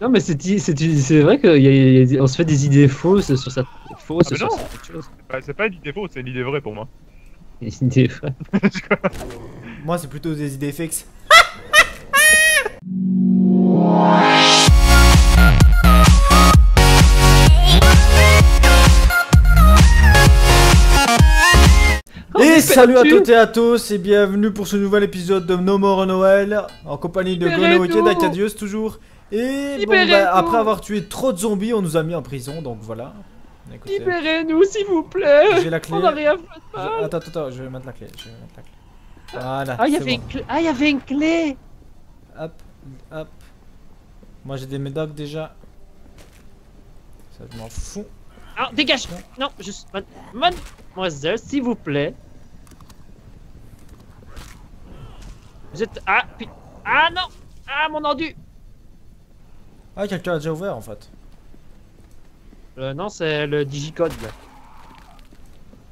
Non, mais c'est vrai qu'on se fait des idées fausses sur ça. Fausses Ah, sur non. c'est pas une idée fausse, c'est une idée vraie pour moi. Des idées vraies. Moi, c'est plutôt des idées fixes. Oh, Et salut à toutes et à tous et bienvenue pour ce nouvel épisode de No More Noël en compagnie de. Gono et d'Acadius toujours. Et bon, bah, après avoir tué trop de zombies, on nous a mis en prison donc voilà. Libérez-nous, s'il vous plaît. j'ai la clé. On a rien fait de Je- mal. Attends, attends, attends, je vais mettre la clé. Je vais mettre la clé. Voilà. Ah, il y c'est avait bon. une clé. Ah, il y avait une clé. Hop, hop. Moi j'ai des médocs déjà. Ça, je m'en fous. Ah, dégage. Non, juste. Mademoiselle, s'il vous plaît. Vous êtes. Ah, putain. Ah non. Ah, mon endu. Ah, quelqu'un a déjà ouvert en fait. Euh, non, c'est le digicode là.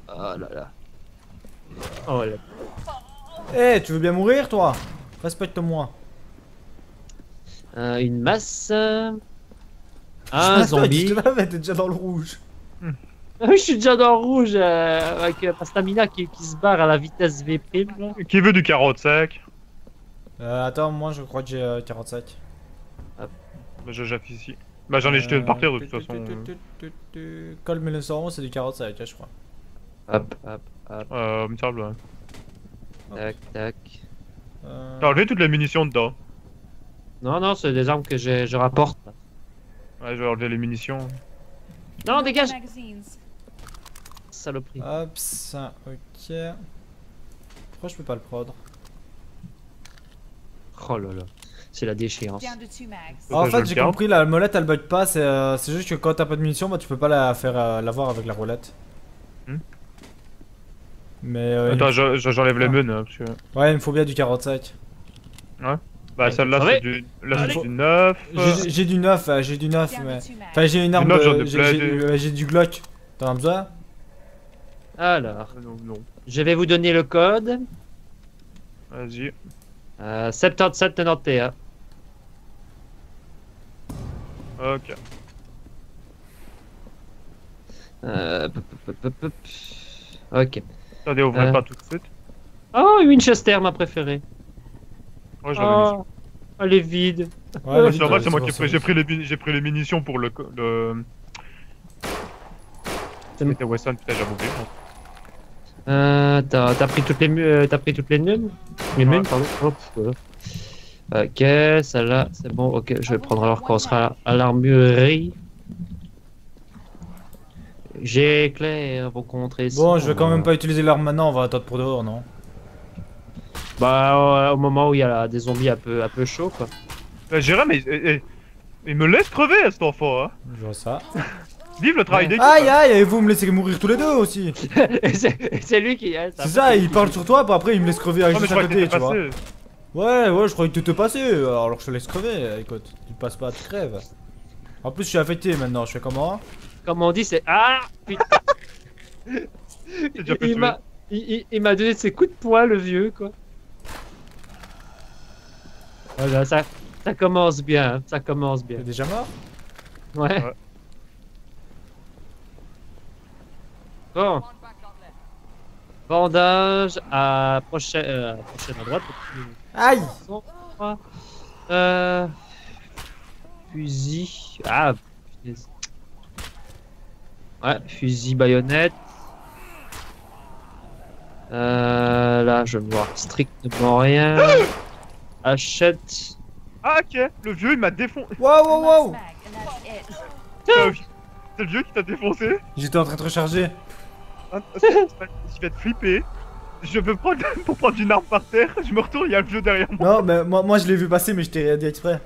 Oh là là. Oh là. Eh, tu veux bien mourir toi? Respecte-moi. Euh, une masse. euh, Ah, Un zombie. T'es déjà dans le rouge. Ah oui, je suis déjà dans le rouge euh, avec euh, Pastamina qui, qui se barre à la vitesse V prime. là. Qui veut du carotte sec? Euh, attends, moi je crois que j'ai euh, 45. Bah, je jaffe ici. Bah, j'en ai jeté une par terre de toute façon. Col 1911, c'est du 45, je crois. Hop, hop, hop, Euh, me semble, ouais. tac, tac. Euh, T'as enlevé toutes les munitions dedans. Non, non, c'est des armes que je, je rapporte. Ouais, je vais enlever les munitions. Non, dégage. Saloperie. Hop, ça, ok. Pourquoi je peux pas le prendre? Oh là là. C'est la déchéance. En fait, le j'ai compris, la molette elle bug pas, c'est euh, c'est juste que quand t'as pas de munitions, bah tu peux pas la faire euh, l'avoir avec la roulette. Hmm. Mais euh, Attends, il- je- je- j'enlève les Ah. hein, parce que... ouais, il me faut bien du 45. Bah, Ouais, celle-là, allez. c'est du... Là, Allez. c'est du 9. J'ai j'ai du 9, euh, j'ai du 9, Down mais. Enfin, j'ai une arme. j'ai- du Glock. T'en as besoin? Alors, Non, non. je vais vous donner le code. Vas-y. Euh, 7791. Ok. Euh, pop, pop, pop, pop. Ok. Attendez, ouvrez Euh. pas tout de suite? Oh, Winchester, ma préférée. Ouais, j'en ai mis. Oh, elle est vide. Ouais, c'est normal, t'as- c'est moi qui ai pris, j'ai pris, les, j'ai pris les munitions pour le... le... C'est- C'était Weston, putain, j'avais oublié. Euh, t'as pris toutes les euh, t'as pris toutes les nunes? Les Ouais. nunes, pardon. Hop, voilà. Ok, celle-là, c'est bon. Ok, je vais prendre alors quand on sera à l'armurerie. J'éclaire vos contrées. Bon, je vais quand même pas utiliser l'arme maintenant, on va attendre pour dehors, non? Bah, au- au moment où il y a des zombies un peu, un peu chauds, quoi. Bah, Jérôme, il, il- il me laisse crever, cet enfant, hein. Je vois ça. Vive le travail d'équipe. Aïe aïe, et vous me laissez mourir tous les deux aussi c'est lui qui. hein, C'est ça, il parle sur toi, puis après il me laisse crever avec mais juste à côté, tu vois. Ouais, ouais, je croyais que t'étais passé, alors je te laisse crever, écoute, tu passes pas, tu crèves. En plus, je suis affecté maintenant, je fais comment? Comme on dit, c'est. Ah Putain Il m'a il, il- il m'a donné ses coups de poing, le vieux, quoi. Voilà, ça, ça commence bien, ça commence bien. T'es déjà mort? Ouais. Ouais. Bon. Bandage à prochaine, euh, à prochaine à droite. Aïe Euh, fusil. Ah, punaise. Ouais, fusil baïonnette. Euh, là, je vois strictement rien. Achète. Ah, ok. Le vieux, il m'a défoncé. Wow, wow, wow. Ah. C'est le vieux qui t'a défoncé. J'étais en train de recharger. Je vais te flipper. Je veux prendre pour prendre une arme par terre. Je me retourne, il y a le vieux derrière moi. Non, mais moi, moi je l'ai vu passer, mais je t'ai dit exprès.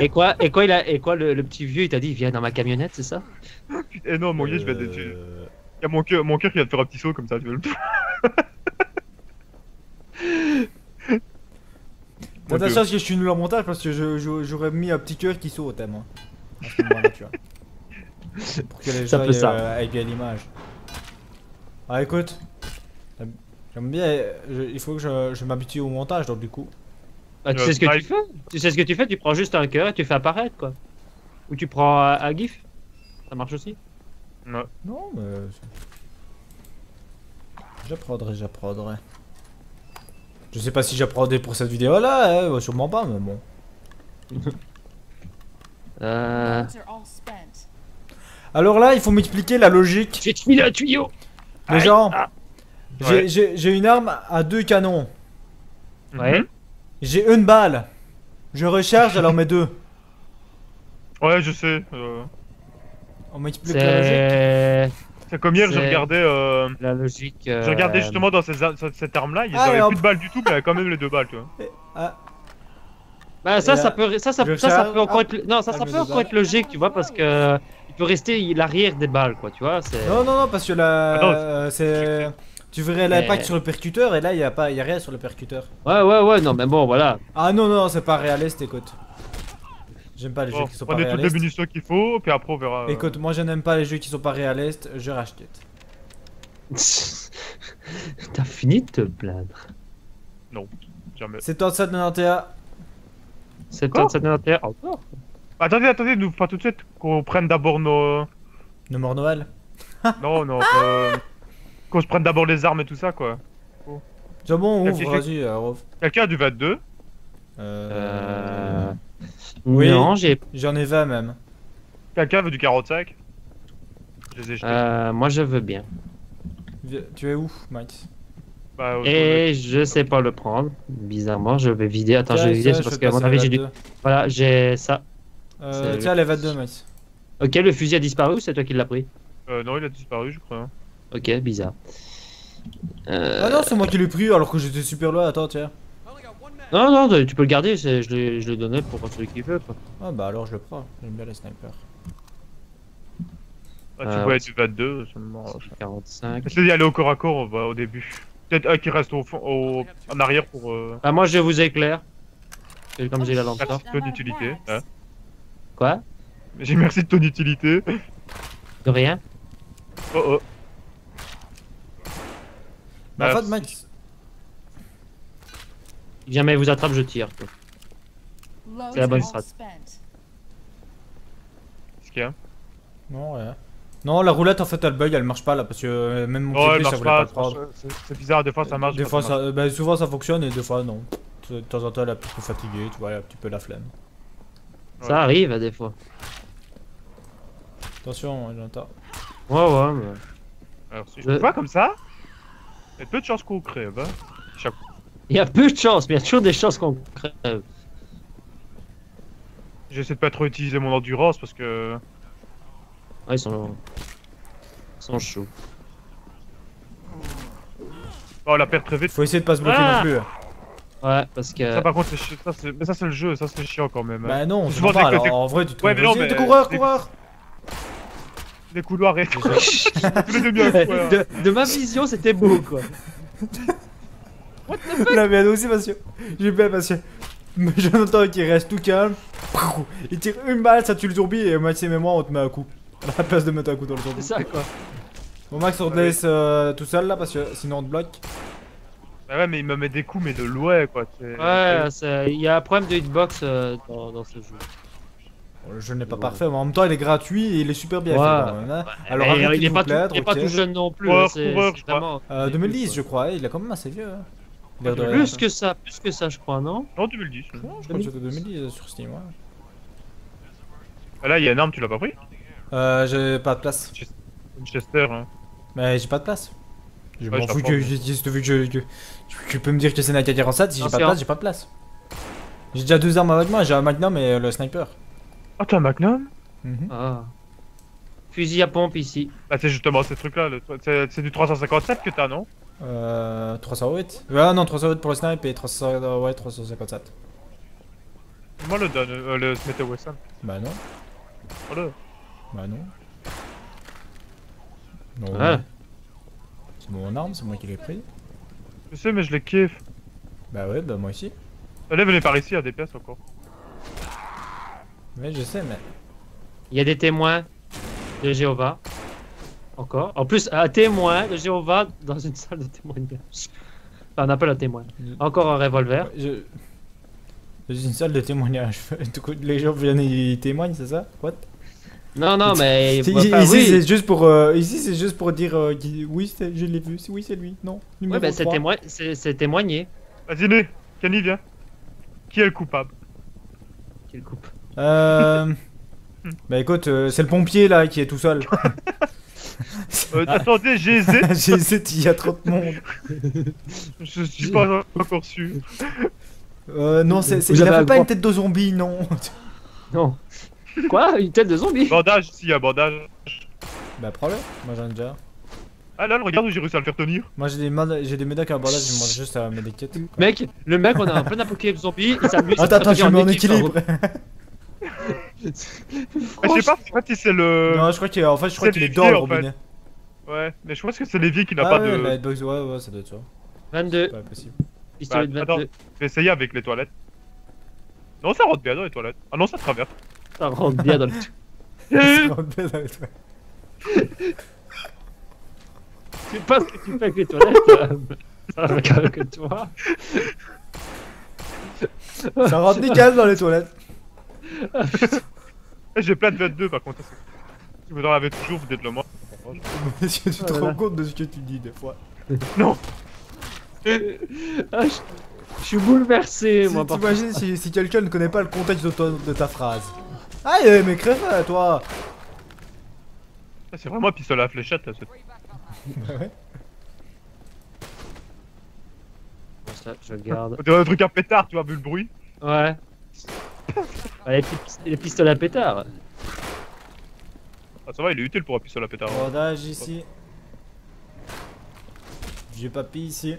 Et quoi, et quoi, il a, et quoi le, le petit vieux, il t'a dit, viens dans ma camionnette, c'est ça? Putain, eh non, mon gars, je vais te tuer. Il y a mon cœur, mon cœur qui va te faire un petit saut comme ça, tu veux le T'as ta Dieu. chance que je suis nul en montage parce que je- je- j'aurais mis un petit cœur qui saute, hein, moi. À ce moment-là, tu vois. Pour que les Ça gens peut ça. euh, aient bien l'image. Ah, écoute. J'aime bien. je- il faut que je, je m'habitue au montage, donc du coup. Bah, tu Euh, sais ce que tu Mike. fais? Tu sais ce que tu fais? Tu prends juste un cœur et tu fais apparaître quoi. Ou tu prends un, un gif. Ça marche aussi. Ouais. Non, mais. J'apprendrai, j'apprendrai. Je sais pas si j'apprendrai pour cette vidéo là, hein, sûrement pas, mais bon. Euh... Alors là, il faut m'expliquer la logique. J'ai filer un tuyau Les gens, ah. j'ai- Ouais. j'ai j'ai une arme à deux canons. Ouais. J'ai une balle. Je recharge, alors mets deux. Ouais, je sais. euh, On m'explique la logique. C'est C'est comme hier, je regardais. Euh... la logique. euh, Je regardais justement dans cette, cette arme-là, il y Ah, hop. plus de balles du tout, mais il y avait quand même les deux balles, tu vois. Ah, bah ça, ça peut, ça, ça, ça, peut encore être, non, ça, ça peut encore être logique, tu vois, parce que il peut rester l'arrière des balles, quoi, tu vois. Non, non, non, parce que là, ah, euh, c'est, tu verrais l'impact sur le percuteur, et là, il y a a rien sur le percuteur. Ouais, ouais, ouais, non, mais bon, voilà. Ah non, non, c'est pas réaliste, écoute. J'aime pas les jeux qui sont pas réalistes. Prenez toutes les munitions qu'il faut, puis après on verra. Euh. Écoute, moi je n'aime pas les jeux qui sont pas réalistes, je rachète. T'as fini de te plaindre Non, jamais. C'est toi ça 91 c'est Encore intérêt. Encore Attendez, attendez, n'ouvre pas tout de suite, qu'on prenne d'abord nos... Nos morts Noël Non, non, euh... qu'on se prenne d'abord les armes et tout ça, quoi. Oh. C'est bon, on ouvre, vas-y, euh, Quelqu'un a du 22 Euh... Oui, non, j'ai... J'en ai 20 même. Quelqu'un veut du 45 Je les ai jetés. Euh, moi je veux bien. Tu es où, Mike bah, Et je sais pas le prendre. Bizarrement, je vais vider. Attends, je vais vider, je parce qu'à mon avis, j'ai dû. 22. Voilà, j'ai ça. Euh, tiens, les 22, Mike. Ok, le fusil a disparu ou c'est toi qui l'as pris? Euh, non, il a disparu, je crois. hein. Ok, bizarre. Euh... Ah non, c'est moi qui l'ai pris alors que j'étais super loin. Attends, tiens. non, non, tu peux le garder. c'est- Je l'ai je l'ai donné pour celui qui veut. Quoi. Ah bah alors je le prends. J'aime bien les snipers. Ah, tu Euh, vois du 22, ça me mange. 45. Essaye d'y aller au corps à corps bah, au début. Peut-être un qui reste au fond, au... en arrière pour. Euh... Ah, moi, je vous éclaire. C'est Comme j'ai la lampe Merci de ton utilité. hein. Quoi? J'ai merci de ton utilité. De rien Oh oh. Bah, en Merci. fait, Mike. Si jamais il vous attrape, je tire. Loads la bonne strat. Qu'est-ce qu'il y a Non, rien. Non, la roulette en fait elle bug, elle marche pas là parce que euh, même mon Oh, elle TP ça marche voulait pas pas. c'est- bizarre, des fois ça marche. Des fois, ça. marche. ça, bah, souvent ça fonctionne et des fois non. De temps en temps elle est un petit peu fatiguée, tu vois, elle a un petit peu la flemme. Ça arrive, des fois. Attention, hein, j'entends. Ouais, ouais, mais... Alors, si je fais pas comme ça, il y a peu de chances qu'on crève. Hein. Il y a peu de chances, mais il y a toujours des chances qu'on crève. J'essaie de pas trop utiliser mon endurance parce que. Ouais, ils sont... Ils sont chauds. Oh, la perd très vite. Faut essayer de pas se bloquer Ah non plus. Ouais, parce que... Ça, par contre, c'est chi- ça, c'est- mais ça, c'est le jeu, ça, c'est chiant quand même. hein. Bah non, des côtés- alors, en vrai, tu te Ouais, mais non, mais- coureur, des- coureur Les couloirs et demi heures. de, de ma vision, c'était beau, quoi. La mienne aussi, monsieur. J'ai bien passé. Mais Jonathan qui reste tout calme. Il tire une balle, ça tue le zombie et Maxime et moi on te met un coup. À la place de mettre un coup dans le C'est ça, quoi. Bon, Max, on te laisse euh, tout seul là parce que sinon on te bloque. Bah ouais, mais il me met des coups, mais de loin, quoi. c'est- Ouais, il y a un problème de hitbox euh, dans, dans ce jeu. Bon, le jeu n'est pas Ouais. parfait, mais en même temps il est gratuit et il est super bien Ouais. fait quand même. hein. Alors il est pas, tout, il est pas tout jeune non plus. Coureur, hein, c'est coureur, je crois. vraiment- Euh, 2010 je crois, il est quand même assez vieux. hein. Rien. Plus que ça, plus que ça, je crois, non? Non, 2010. Non, je crois que c'était 2010 euh, sur Steam, ouais. Ah, Là, il y a une arme, tu l'as pas pris? Euh, j'ai pas de place. Winchester, hein. Mais j'ai pas de place. Je Ouais, m'en fous que, mais- je- veux que je. tu peux me dire que c'est une AK-47, si j'ai pas de place, j'ai pas de place. J'ai déjà deux armes avec moi, j'ai un Magnum et le sniper. Ah, t'as un Magnum? Mhm. Ah. Fusil à pompe ici. Bah, c'est justement ces trucs-là. le- C'est c'est du 357 que t'as, non? Euh. 308 Ouais, non, 308 pour le snipe et 300, euh, ouais, 357. Moi, le donne, euh, le Smith Wesson. Bah non, Voilà. Bah non. Non. Ouais. C'est mon arme, c'est moi qui l'ai pris. Je sais, mais je les kiffe. Bah ouais, bah moi aussi. Allez, venez par ici, il y a des pièces encore. Ouais, je sais, mais. Il y a des témoins de Jéhovah. Encore. En plus, un témoin de Jéhovah dans une salle de témoignage. Enfin, on appelle un témoin. Encore un revolver. Ouais, je- C'est une salle de témoignage. Du coup, les gens viennent et ils témoignent, c'est ça? What? Non, non, mais. Enfin, Ici, oui. c'est juste pour, euh, ici, c'est juste pour dire euh, qui- oui, c'est- je l'ai vu, c'est- oui, c'est lui, non. Ouais, bah, c'est 3. témoin- c'est c'est témoigné. Vas-y, né. Kenny, viens. Qui est le coupable? Qu'il coupe? Euh... Bah écoute, euh, c'est le pompier là qui est tout seul. euh, Attendez, j'ai essayé, il y a trop de monde. Je suis pas encore sûr. Euh, non, c'est, il avait pas une tête de zombie, non. Non. Quoi Une tête de zombie? Bandage, y a bandage. bah prends-le, moi j'en ai déjà. Ah là, regarde où j'ai réussi à le faire tenir. Moi j'ai des, j'ai des médacs à bandage, je mange juste à medikit. Mec, le mec, on a un plein apocalypse zombie, il s'amuse. Attends, attends, je me mets en équilibre. Mais je sais pas, en fait, si c'est le. non, je crois qu'il est, en fait, je crois qu'il est dans le vieux, en fait. robinet. Ouais, mais je pense que c'est Lévi qui n'a Ah pas ouais, de. la hitbox, ouais, ouais, ça doit être ça. 22, Pas possible. Bah, attends. 22. Je vais essayer avec les toilettes. Non, ça rentre bien dans les toilettes. Ah non, ça traverse. Ça rentre bien dans le tout. Ça rentre bien dans les toilettes. Tu sais pas ce que tu fais avec les toilettes euh, Ça que toi. Ça rentre nickel dans les toilettes. Eh, J'ai plein de 22 par contre. Si vous en avez toujours, vous dites le moi. Est-ce que tu te rends compte de ce que tu dis des fois Ah, je... je suis bouleversé, Si- moi. T'imagines si, si quelqu'un ne connaît pas le contexte de, ton- de ta phrase. Ah, eh, mais crève là, toi Ah, C'est vraiment un pistolet à fléchette. là, c'est- Bah ouais. Ça, je garde. On dirait un truc à pétard, tu as vu le bruit Ouais. Ah, les, les pistolets à pétard. Ah, ça va, il est utile pour un pistolet à pétard. Bandage ici. J'ai papy ici.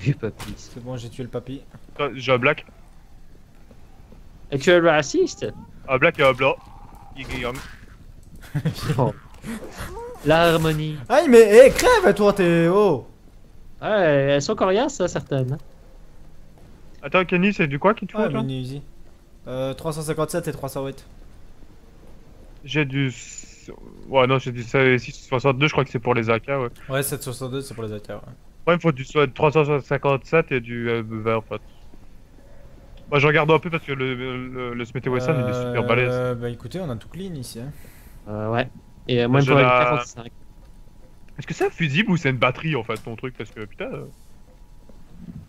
J'ai pas pris. C'est bon, j'ai tué le papy. J'ai un black. Et tu es raciste Un black et un blanc. Oh. L'harmonie. Aïe, mais eh, crève toi, t'es. Oh Ouais, elles sont coriaces, ça, certaines. Attends, Kenny, c'est du quoi qui toi? menu easy. Euh, 357 et 308. J'ai du. Ouais, non, j'ai du 662, je crois que c'est pour les AK, ouais. Ouais, 762, c'est pour les AK, ouais. Ouais, il me faut du so- 357 et du euh, 20 en fait. Moi, je regarde un peu parce que le, le, le Smith Wesson il est super balèze. Euh, Bah écoutez, on a tout clean ici. Hein. Euh, ouais. Et euh, moi, il me Je la- 45. Est-ce que c'est un fusible ou c'est une batterie en fait ton truc? Parce que putain. euh,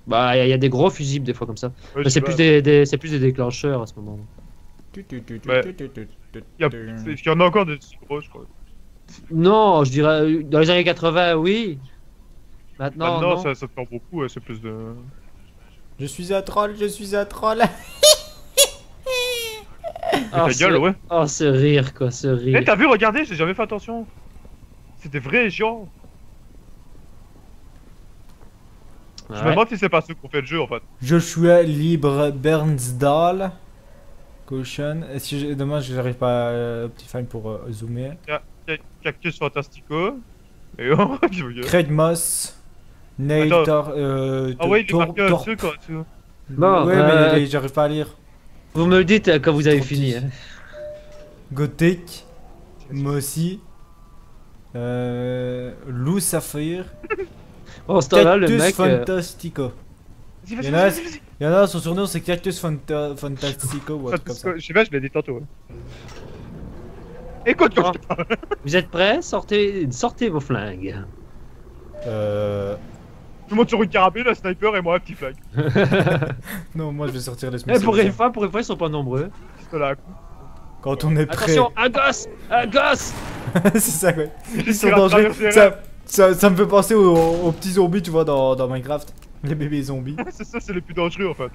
Bah, il y, a des gros fusibles des fois comme ça. ouais, c'est plus des, des- c'est plus des déclencheurs à ce moment. Ouais. Il y a- y en a encore des gros, je crois Non, je dirais dans les années 80, oui. Maintenant, Maintenant, non. ça, ça te fait beaucoup, c'est plus de. Je suis un troll, je suis un troll. Oh, ta ce- gueule, ouais. Oh, ce rire, quoi, ce Eh, rire. t'as vu, regardez, j'ai jamais fait attention. C'est des vrais géants. Je me Ouais. demande si c'est pas ceux qu'on fait le jeu en fait. Joshua Libre Bernsdal. Caution. Et si j'ai- dommage, j'arrive pas à euh, Optifine pour euh, zoomer. Ca- Cactus Fantastico. Et oh, je. Craig Moss. Attends. Tor. Euh, Ah ouais, il est Tor- marqué un Tor- truc en dessous. Bon, ouais, euh, mais j'arrive pas à lire. Vous me le dites euh, quand vous avez fini. hein. Gothic. Mossy. Euh, Lou Saphir. Bon, ce temps-là, le Cactus mec. euh, Fantastico. Y en. Il y en a, son surnom c'est Cactus Fanta- Fantastico ou un comme ça. Je sais pas, je l'ai dit tantôt. ouais. Écoute, quand Ah. je te parle. Vous êtes prêts? Sortez, sortez vos flingues. Euh. Tout le monde sur une carabine, un sniper et moi un petit flag. Non, moi je vais sortir les Eh, Smith pour une fois, pour une fois, ils sont pas nombreux. Quand on est prêt. Attention, un gosse Un gosse c'est ça, ouais. Ils sont dangereux. Ça, ça, ça me fait penser aux, aux petits zombies, tu vois, dans, dans Minecraft. Les bébés zombies. c'est ça, c'est les plus dangereux en fait.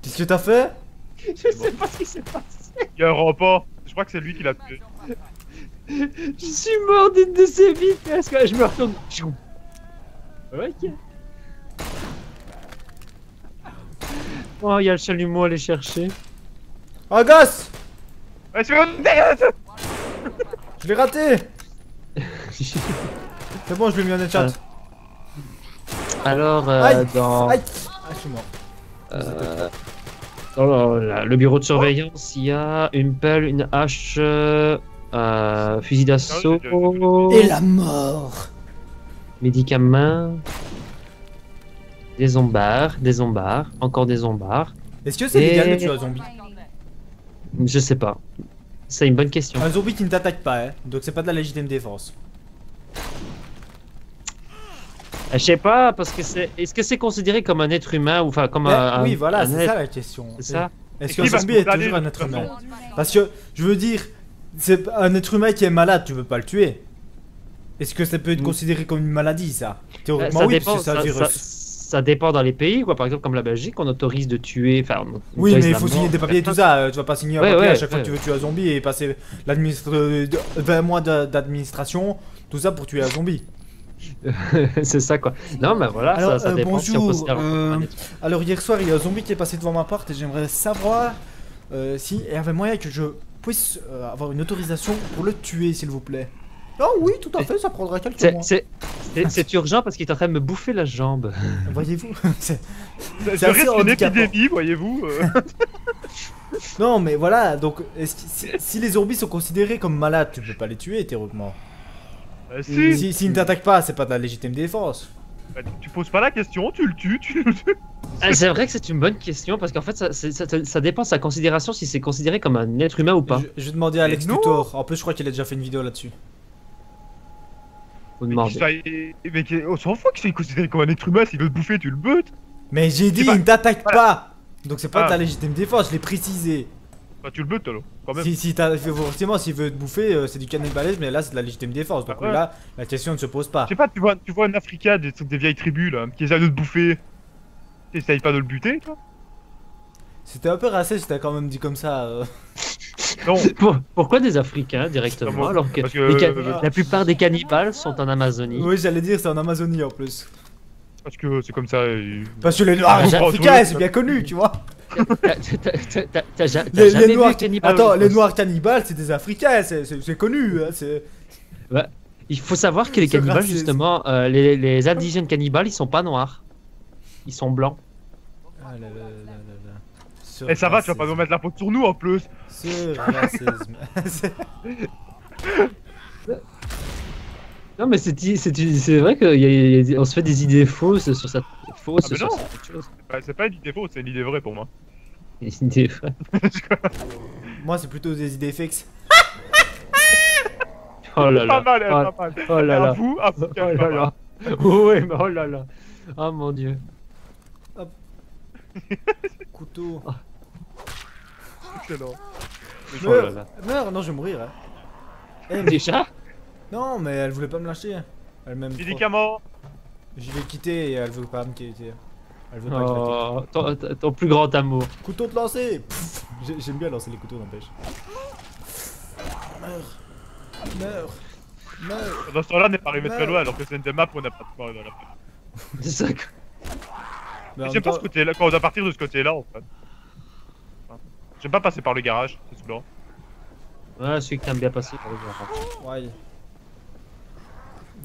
Qu'est-ce que t'as fait? Je sais pas ce qui s'est passé. Il y a un rempart. Je crois que c'est lui qui l'a tué. Je suis mort d'une de ces vitesses quand je me retourne. Ok. Oh, il y a le chalumeau à aller chercher. Oh, gosse Je l'ai raté C'est bon, je l'ai mis en chat. Alors, euh, Aïe. dans, Aïe Ah, je suis mort. euh, dans la- le bureau de surveillance, il y a une pelle, une hache, euh, fusil d'assaut, Et la mort médicaments. Des zombards, des zombards, encore des zombards. Est-ce que c'est Et- légal de tuer un zombie? Je sais pas. C'est une bonne question. Un zombie qui ne t'attaque pas, hein. Donc c'est pas de la légitime défense. Euh, Je sais pas, parce que c'est. Est-ce que c'est considéré comme un être humain ou enfin comme Mais un. oui, voilà, c'est être- ça la question. C'est ça Est-ce qu'un zombie est toujours un être humain? Parce que, je veux dire, c'est un être humain qui est malade, tu peux pas le tuer. Est-ce que ça peut être Mm. considéré comme une maladie, ça? Théoriquement, ça, oui, dépend, parce que c'est un ça, virus. ça- ça dépend dans les pays, quoi. Par exemple, comme la Belgique, on autorise de tuer. Enfin, Oui, mais il faut signer des papiers et tout ça. euh, Tu vas pas signer un Ouais, papier à ouais, chaque fois que tu veux tuer un zombie et passer l'administre- euh, 20 mois d'a- d'administration, tout ça pour tuer un zombie. c'est ça, quoi. Non, mais voilà, Alors, ça, ça euh, dépend si on bonjour, euh, Alors hier soir, il y a un zombie qui est passé devant ma porte et j'aimerais savoir euh, si il y avait moyen que je puisse euh, avoir une autorisation pour le tuer, s'il vous plaît. Oh oui, tout à fait, ça prendra quelques C'est- mois. C'est c'est- c'est urgent parce qu'il est en train de me bouffer la jambe. Voyez-vous C'est- assez handicapant. épidémie, voyez-vous. euh. Non, mais voilà, donc est-ce que- si, si les zombies sont considérés comme malades, tu peux pas les tuer théoriquement. Euh, si, Si- S'ils ne t'attaquent pas, c'est pas de la légitime défense. Bah, tu- tu poses pas la question, tu le tues, tu le tues. Ah, c'est vrai que c'est une bonne question parce qu'en fait, ça, c'est- ça, ça dépend de sa considération si c'est considéré comme un être humain ou pas. Je, je vais demander à Alex Mais. Tutor. En plus, je crois qu'il a déjà fait une vidéo là-dessus. Vous Mais soit- mais qu'il- on s'en fout qu'il soit considéré comme un être humain, s'il veut te bouffer, tu le butes. Mais j'ai dit, pas- il ne t'attaque Voilà. pas Donc c'est pas Ah. la légitime défense, je l'ai précisé. Bah, tu le butes alors, quand même. Si, si t'as forcément s'il veut te bouffer, euh, c'est du cannibalisme, mais là c'est de la légitime défense. Donc Ah ouais. là, la question ne se pose pas. Je sais pas, tu vois, tu vois un Africain des, des vieilles tribus là, qui essaie de te bouffer. T'essayes pas de le buter, toi C'était un peu raciste, t'as quand même dit comme ça. euh. Non, Pour- pourquoi des Africains directement alors que, euh, la plupart des cannibales sont en Amazonie? Oui, j'allais dire, c'est en Amazonie en plus. parce que c'est comme ça. euh, Parce que les noirs Ah, sont j'ai- africains, c'est bien connu, tu vois. Les, jamais les noirs, attends, les noirs cannibales, c'est des africains, c'est- connu. hein, c'est- Il faut savoir que les cannibales, justement, euh, les, les indigènes cannibales, ils sont pas noirs. Ils sont blancs. Ah là là là là là. Ce Eh, ça va, tu vas pas nous mettre la faute sur nous en plus. Ce racisme. C'est- Non, mais c'est vrai qu'on se fait des idées fausses sur cette fausse Ah, chose. Bah, c'est pas une idée fausse, c'est une idée vraie pour moi. Des idées vraies. Moi, c'est plutôt des idées fixes. Oh là Pas là. mal, elle, oh, pas mal. oh là là. Avoue, avoue Oh qu'elle est là pas mal. là. Oui, mais oh là là. Oh mon dieu. Couteau. Excellent. Oh là Meurs, là. meurs, non, je vais mourir. Hein. Eh, mais- Déjà? Non, mais elle voulait pas me lâcher. Elle m'aime trop. Médicaments. Je l'ai quitté et elle veut pas me quitter. Elle veut pas. Oh, ton, ton plus grand amour. Couteau de lancer J'aime bien lancer les couteaux, n'empêche. Meurs. Meurs. Meurs. Dans ce temps-là, on n'est pas arrivé très loin alors que c'est une des maps où on n'a pas de dans la map. C'est ça. en J'aime pas ce côté-là, quand on doit partir de ce côté-là en fait. J'aime pas passer par le garage, c'est saoulant. Ouais, celui que t'aimes bien passer par le garage. Ouais.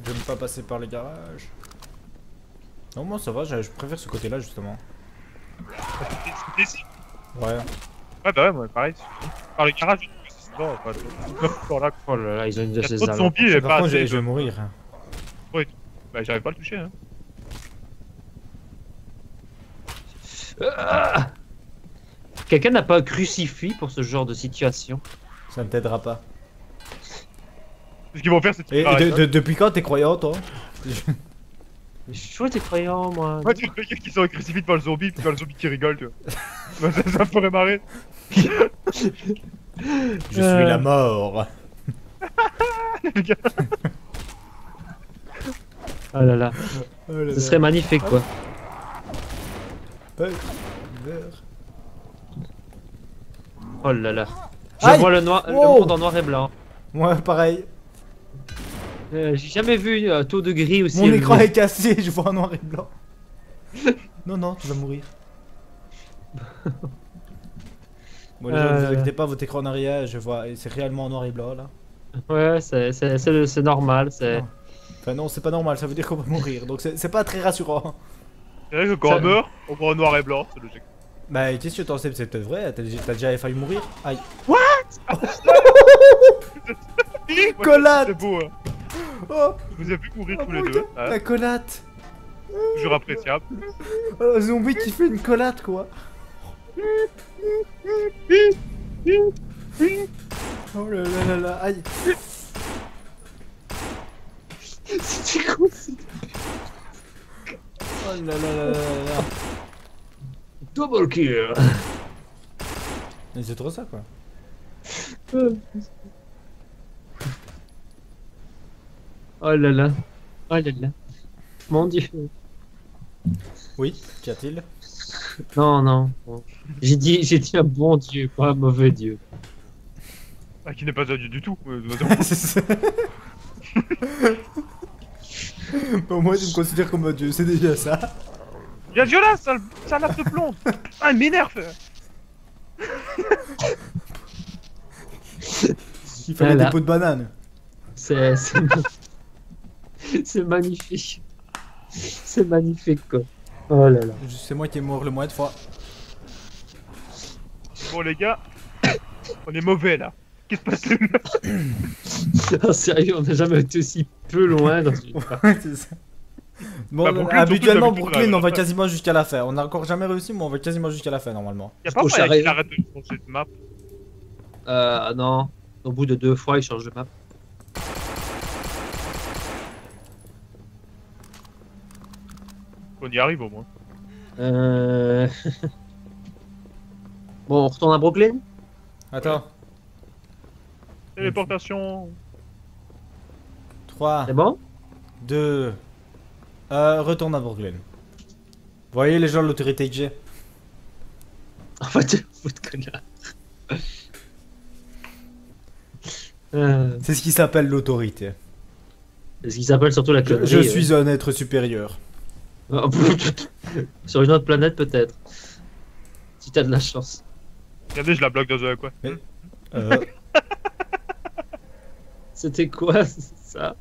J'aime pas passer par le garage. Non, moi ça va, je je préfère ce côté-là justement. Ouais. Ouais, bah ouais, moi pareil. Par le garage, c'est saoulant en fait. Par là, Oh là là, ils ont une de ces armes. zombies et pas contre, je vais, je vais de... mourir. Bah, j'arrive pas à le toucher, hein. Ah Quelqu'un n'a pas un crucifix pour ce genre de situation Ça ne t'aidera pas. Ce qu'ils vont faire, c'est Et, de- de- depuis quand t'es croyant, toi? Je suis toujours été croyant, moi. Ouais, tu le gars qui sont crucifié devant le zombie, puis devant le zombie qui rigole, tu vois. ça, ça me ferait marrer. Je suis la mort. Oh là là, Oh là ce là. serait magnifique, quoi. Ouais. Oh là là. Je Aïe vois le, noir, le monde en noir et blanc. Moi, pareil. Euh, J'ai jamais vu un taux de gris aussi Mon élevé. écran est cassé, je vois un noir et blanc. non, non, tu vas mourir. Bon, les gens, ne vous Euh. inquiétez pas, votre écran en arrière, je vois, c'est réellement en noir et blanc là. Ouais, c'est- c'est c'est- c'est normal. c'est Non. Enfin, non, c'est pas normal, ça veut dire qu'on va mourir, donc c'est pas très rassurant. C'est vrai que quand on meurt, on voit en noir et blanc, c'est logique. Bah, qu'est-ce que t'en sais C'est peut-être vrai, t'as déjà failli mourir? Aïe. Moi, Collate C'est beau, hein. Oh Je vous ai vu mourir Oh tous les mon deux. La collate Toujours appréciable. Oh, un zombie qui fait une collade quoi. Oh là là là là, aïe. C'était ça Oh là là là là là. Double kill Mais c'est trop ça quoi. Oh là là. Oh là là. Mon dieu. Oui, qu'y a-t-il? Non, non. non. J'ai dit, j'ai dit un bon dieu, pas un mauvais dieu. Ah, qui n'est pas un dieu du tout. euh, de toute façon. C'est ça. Au moins tu me considères comme un dieu, c'est déjà ça. Il y a Jonas, sale, salade de plomb Ah, il m'énerve Il fallait Voilà. des pots de banane. C'est, c'est magnifique. C'est magnifique quoi. Oh là là. C'est moi qui est mort le moins de fois. Bon, les gars, on est mauvais là. Qu'est-ce qui se passe sérieux, on n'a jamais été aussi peu loin dans une Ouais, c'est ça. Bon, Bah, Brooklyn, habituellement, surtout, Brooklyn, on va ouais. quasiment jusqu'à la fin. On n'a encore jamais réussi, mais on va quasiment jusqu'à la fin normalement. Y'a pas moyen qu'il arrête de changer de map. Euh, non. Au bout de deux fois, il change de map. On y arrive au moins. Euh... bon, on retourne à Brooklyn? Attends, Téléportation 3, C'est bon? 2, euh, retourne à Brooklyn. Vous voyez les gens de l'autorité que j'ai On va te foutre, connard. Euh, C'est ce qui s'appelle l'autorité. c'est ce qui s'appelle surtout la Je, connerie. je euh. suis un être supérieur. Sur une autre planète, peut-être. Si t'as de la chance. Regardez, je la bloque dans un coin. Euh, C'était quoi ça?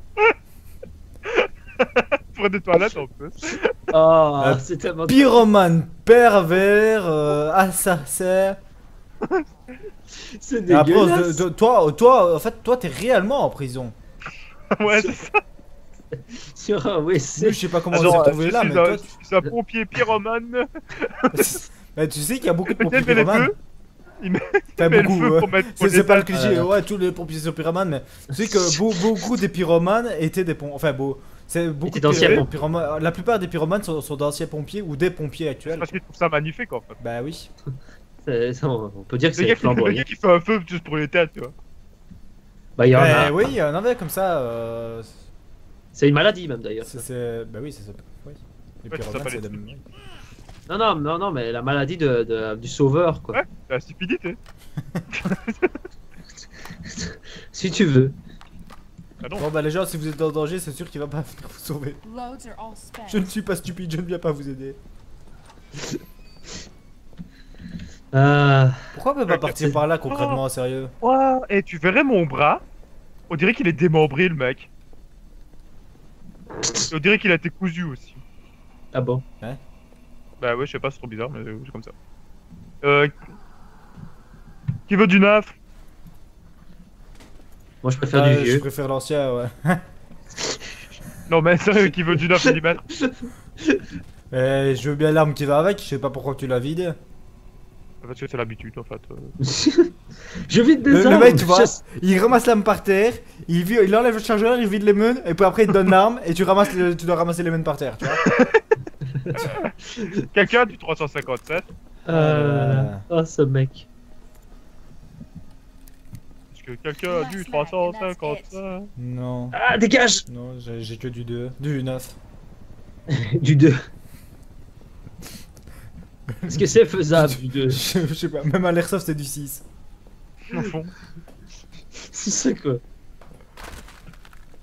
Pour des toilettes en plus. Oh, Euh, c'est tellement. pyromane, pervers, euh, assassin. C'est après, dégueulasse. de- toi, toi, en fait, toi, t'es réellement en prison. ouais, c'est ça. Sur un Nous, je WC. sais pas comment on trouvé là, mais un- toi, suis un pompier pyromane. mais tu sais qu'il y a beaucoup de pompiers pyromanes. le beaucoup, feu ouais. pour mettre. C'est c'est pas le cliché, ouais, tous les pompiers sont pyromanes, mais tu sais que beau- beaucoup des pyromanes étaient des pompiers. Enfin, beau, c'est beaucoup d'anciens pyromanes- La plupart des pyromanes sont, sont d'anciens pompiers ou des pompiers actuels. Parce qu'il trouve ça magnifique en fait. Bah oui. C'est- ça, On peut dire que c'est qui, le flamboyant. gars qui fait un feu juste pour les têtes, tu vois. Bah, il y en Bah a. oui, il y en avait comme ça. C'est une maladie, même d'ailleurs. c'est- c'est- Bah oui, c'est ça. Oui. Les Ouais, pyromanes, c'est les des... Non, non, non, non, mais la maladie de, de- du sauveur, quoi. Ouais. La stupidité. Si tu veux. Ah non. Bon bah les gens, si vous êtes en danger, c'est sûr qu'il va pas venir vous sauver. Je ne suis pas stupide, je ne viens pas vous aider. Euh... Pourquoi on peut pas partir par là concrètement, sérieux? Ouah, et tu verrais mon bras? On dirait qu'il est démembré le mec. On dirait qu'il a été cousu aussi. Ah bon Bah ouais, je sais pas, c'est trop bizarre, mais euh, c'est comme ça. Euh... Qui veut du neuf Moi, je préfère Ouais, du Je vieux. préfère l'ancien, ouais. Non mais sérieux, qui veut du 9 mm Eh, je veux bien l'arme qui va avec, je sais pas pourquoi tu l'as vidé. Parce que c'est l'habitude en fait. euh. je vide des Le, le armes, mec, tu vois, je- il ramasse l'arme par terre, il, vi- il enlève le chargeur, il vide les meunes, et puis après il te donne l'arme, et tu, ramasses le- tu dois ramasser les meunes par terre, tu vois. Quelqu'un du 357 Euh... Oh, ce mec. Est-ce que quelqu'un a du 357 Non, Ah, dégage non, j'ai j'ai que du 2, du 9. Du 2. Est-ce que c'est faisable, du 2 Je, je sais pas, même à l'airsoft c'est du 6. Au fond. C'est ça, quoi.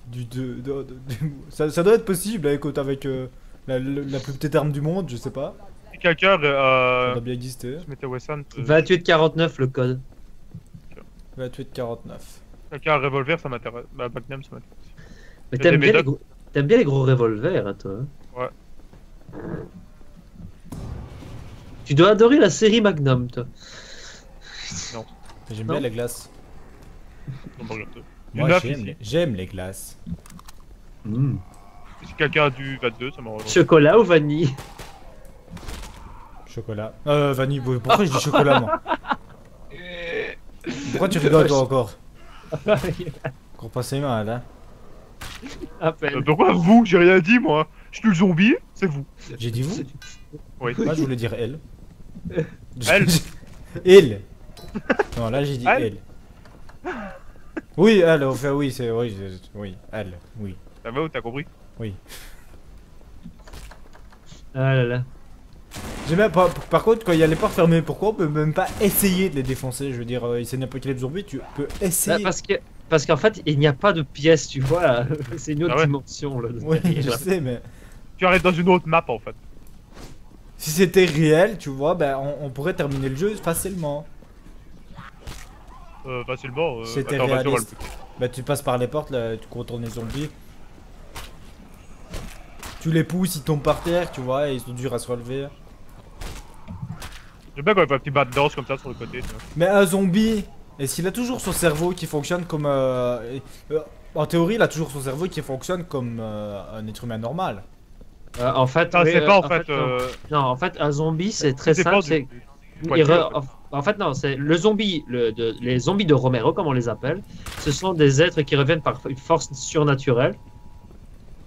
Du 2, de- de- du- ça, ça doit être possible, écoute, avec euh, la, la- la plus petite arme du monde, je sais pas. Si quelqu'un Ça euh, doit bien exister. je mettais Wesson, euh, 28-49, le code. 28-49. quelqu'un a un revolver, ça m'intéresse. Bah, Magnum, ça m'intéresse. Mais t'aimes bien, les gros... t'aimes bien les gros revolvers, hein, toi. Ouais. Tu dois adorer la série Magnum, toi. J'aime Non. bien les glaces. On va regarder. Du Moi j'aime les, j'aime les glaces. Mm. Si quelqu'un a du 22, ça m'arrange. Chocolat ou vanille? Chocolat. Euh, vanille, pourquoi je dis chocolat moi? Pourquoi tu rigoles toi encore? Encore passé mal, hein peine. Euh, pourquoi vous? J'ai rien dit moi. Je suis le zombie, c'est vous. J'ai dit vous? Oui. Moi je voulais dire elle. Elle. Elle Non, là j'ai dit Elle. elle. Oui, elle, enfin oui, c'est. Oui, c'est- oui, elle, oui. Ça va ou t'as compris? Ah là là. J'ai même pas, par contre, quand il y a les portes fermées, pourquoi on peut même pas essayer de les défoncer? Je veux dire, euh, c'est n'importe quel zombie, tu peux Bah, essayer. parce que parce qu'en fait, il n'y a pas de pièce, tu vois. C'est une autre Ah ouais? dimension là. Oui, je Là. sais, mais Tu arrives dans une autre map en fait. Si c'était réel, tu vois, ben on, on pourrait terminer le jeu facilement. Euh, facilement. Euh, C'était réaliste. Bah tu passes par les portes, là, tu contournes les zombies. Tu les pousses, ils tombent par terre, tu vois, et ils sont durs à se relever. J'aime bien quand il fait un petit bas de danse comme ça sur le côté. Mais un zombie, est-ce qu'il a toujours son cerveau qui fonctionne comme... euh, euh, en théorie, il a toujours son cerveau qui fonctionne comme euh, un être humain normal. Euh, en fait, Non, oui, c'est euh, pas en fait. non. euh, Non, en fait, un zombie, c'est très simple. du- c'est- du il pointu, re- en fait. Non, c'est le zombie, le, de- les zombies de Romero, comme on les appelle. Ce sont des êtres qui reviennent par une force surnaturelle,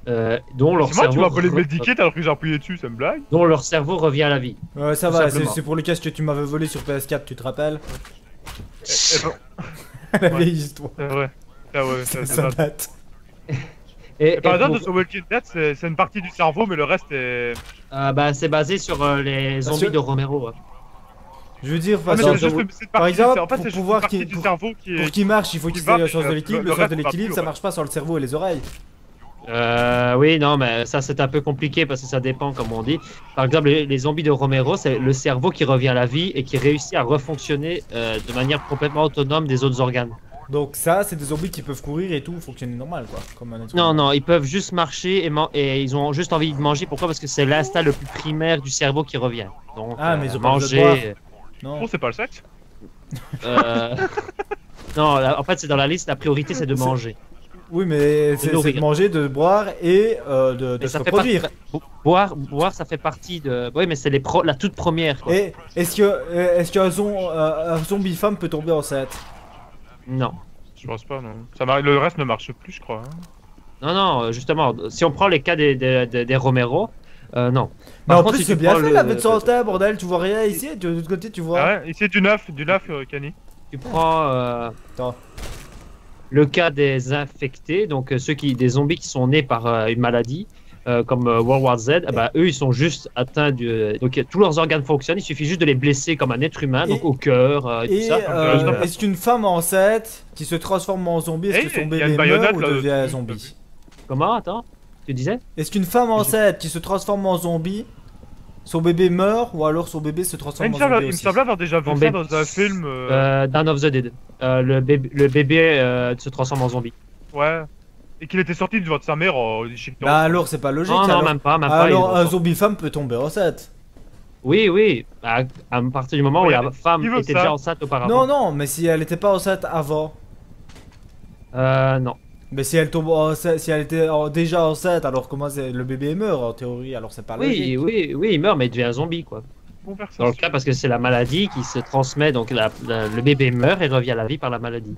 euh, dont leur C'est moi, tu cerveau, m'as appelé alors que j'ai appuyé dessus, ça me blague. dont leur cerveau revient à la vie. Ouais, ça va, c'est c'est pour le casque que tu m'avais volé sur PS4, tu te rappelles Eh, eh, bon, La Ouais. vieille histoire. euh, ouais. Ah ouais, Ça, ça- ça ça- date. Et, Et par et exemple, pour- sur Walking Dead, c'est une partie du cerveau, mais le reste est. euh, bah, c'est basé sur euh, les zombies que- de Romero. Je veux dire, Ah, juste par exemple, c'est- en fait, pour pouvoir qu'il- du pour- cerveau qui pour est. qu'il marche, il faut qui qu'il ait le sens de l'équilibre. le Le sens reste de l'équilibre, ça marche pas sur le cerveau et les oreilles. Euh, oui, non, mais ça c'est un peu compliqué parce que ça dépend, comme on dit. Par exemple, les, les zombies de Romero, c'est le cerveau qui revient à la vie et qui réussit à refonctionner euh, de manière complètement autonome des autres organes. Donc ça, c'est des zombies qui peuvent courir et tout, fonctionner normal, quoi. Comme un Non, non, ils peuvent juste marcher et, man- et ils ont juste envie de manger. Pourquoi? Parce que c'est l'instinct le plus primaire du cerveau qui revient. Donc, euh, Ah, mais ils ont pas besoin de manger. Non. Bon, c'est pas le sexe. euh, non, en fait, c'est dans la liste. La priorité, c'est de manger. Oui, mais c'est de manger, de boire et euh, de, se reproduire. boire, boire, ça fait partie de. Oui, mais c'est les pro- la toute première. quoi. Et est-ce que euh, est-ce qu'un zom- euh, un zombie femme peut tomber enceinte? Non. Je pense pas, non. Ça le reste ne marche plus, je crois. hein. Non, non, euh, justement, si on prend les cas des, des, des- des Romero, euh, non. Mais Par en contre, plus, si c'est tu bien fait le- la médecin bordel, tu vois rien ici, de l'autre côté, tu vois. Ah ouais, ici du neuf, du neuf, euh, Kenny. Tu prends euh, Attends. le cas des infectés, donc euh, ceux qui, des zombies qui sont nés par euh, une maladie, euh, comme euh, World War Z, eh ben, eux, ils sont juste atteints. Donc, euh, tous leurs organes fonctionnent, il suffit juste de les blesser comme un être humain, Et- donc au cœur, euh, et, Et tout ça. euh, Euh, est-ce qu'une femme enceinte qui se transforme en zombie, est-ce Eh, que son y bébé meurt ou là, devient zombie? Comment Attends Tu disais? Est-ce qu'une femme enceinte qui se transforme en zombie, son bébé meurt ou alors son bébé se transforme en zombie il me semble avoir déjà vu ça dans un film. euh, euh, Dawn of the Dead. Euh, le, bébé, le bébé euh, se transforme en zombie. Ouais. Et qu'il était sorti du ventre de sa mère en déchiquetant. Bah alors c'est pas logique. Non, non, même pas, même pas. alors un zombie femme peut tomber enceinte. Oui, oui. À, à partir du moment où Oui, la femme était ça déjà enceinte auparavant. Non non, mais si elle était pas enceinte avant, Euh, non. mais si elle tombe enceinte- si elle était en- déjà enceinte, alors comment c'est- le bébé meurt en théorie Alors c'est pas Oui, logique. oui, oui, il meurt, mais il devient un zombie, quoi. Dans le cas, parce que c'est la maladie qui se transmet, donc la- la- le bébé meurt et revient à la vie par la maladie.